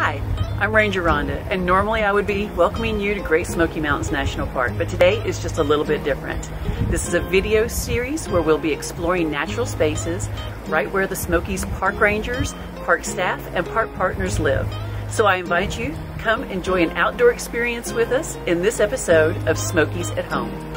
I'm Ranger Rhonda, and normally I would be welcoming you to Great Smoky Mountains National Park, but today is just a little bit different. This is a video series where we'll be exploring natural spaces right where the Smokies park rangers, park staff, and park partners live. So I invite you, come enjoy an outdoor experience with us in this episode of Smokies at Home.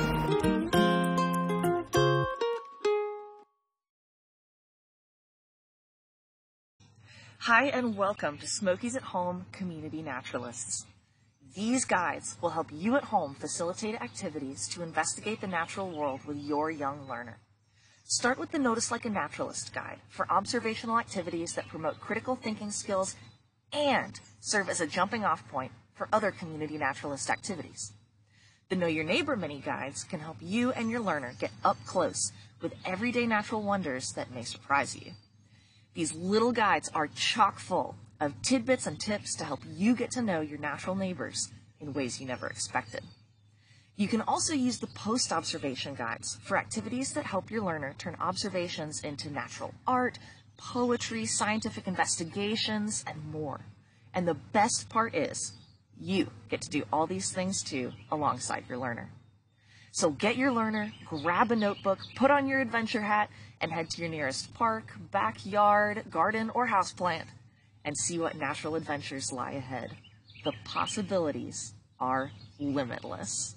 Hi and welcome to Smokies at Home Community Naturalists. These guides will help you at home facilitate activities to investigate the natural world with your young learner. Start with the Notice Like a Naturalist guide for observational activities that promote critical thinking skills and serve as a jumping off point for other community naturalist activities. The Know Your Neighbor mini guides can help you and your learner get up close with everyday natural wonders that may surprise you. These little guides are chock full of tidbits and tips to help you get to know your natural neighbors in ways you never expected. You can also use the post observation guides for activities that help your learner turn observations into natural art, poetry, scientific investigations, and more. And the best part is, you get to do all these things too alongside your learner. So get your learner, grab a notebook, put on your adventure hat, and head to your nearest park, backyard, garden, or houseplant and see what natural adventures lie ahead. The possibilities are limitless.